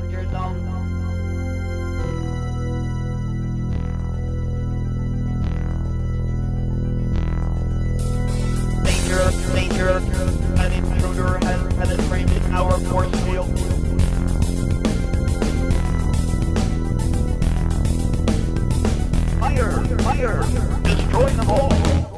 finger long. dangerous, dangerous. An intruder has penetrated our force field. Fire! Fire! Destroy them all!